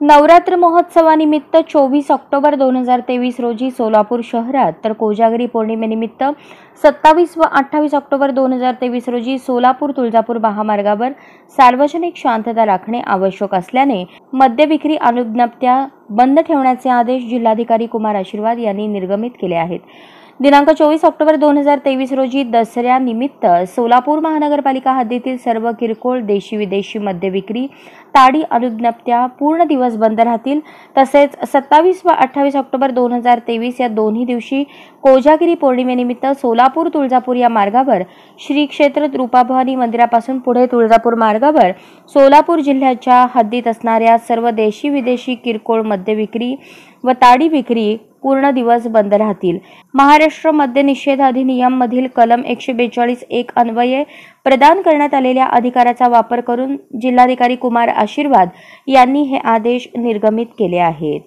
नवरात्र महोत्सवानिमित्त चोवीस ऑक्टोबर दोन हजार तेवीस रोजी सोलापूर शहरात तर कोजागरी पौर्णिमेनिमित्त सत्तावीस व अठ्ठावीस ऑक्टोबर दोन हजार तेवीस रोजी सोलापूर तुळजापूर महामार्गावर सार्वजनिक शांतता राखणे आवश्यक असल्याने मद्य विक्री अनुज्ञप्त्या बंद ठेवण्याचे आदेश जिल्हाधिकारी कुमार आशीर्वाद यांनी निर्गमित केले आहेत. दिनांक चोवीस ऑक्टोबर दोन हजार तेवीस रोजी दसऱ्यानिमित्त सोलापूर महानगरपालिका हद्दीतील सर्व किरकोळ देशी विदेशी मद्य विक्री ताडी अनुज्ञप्त्या पूर्ण दिवस बंद राहतील. तसेच सत्तावीस व अठ्ठावीस ऑक्टोबर दोन हजार तेवीस या दोन्ही दिवशी कोजागिरी पौर्णिमेनिमित्त सोलापूर तुळजापूर या मार्गावर श्री क्षेत्र रूपाभवानी मंदिरापासून पुढे तुळजापूर मार्गावर सोलापूर जिल्ह्याच्या हद्दीत असणाऱ्या सर्व देशी विदेशी किरकोळ मद्य विक्री व ताडी विक्री पूर्ण दिवस बंद राहतील. महाराष्ट्र मद्य निषेध अधिनियम मधील कलम एकशे बेचाळीस एक अन्वये प्रदान करण्यात आलेल्या अधिकाराचा वापर करून जिल्हाधिकारी कुमार आशीर्वाद यांनी हे आदेश निर्गमित केले आहेत.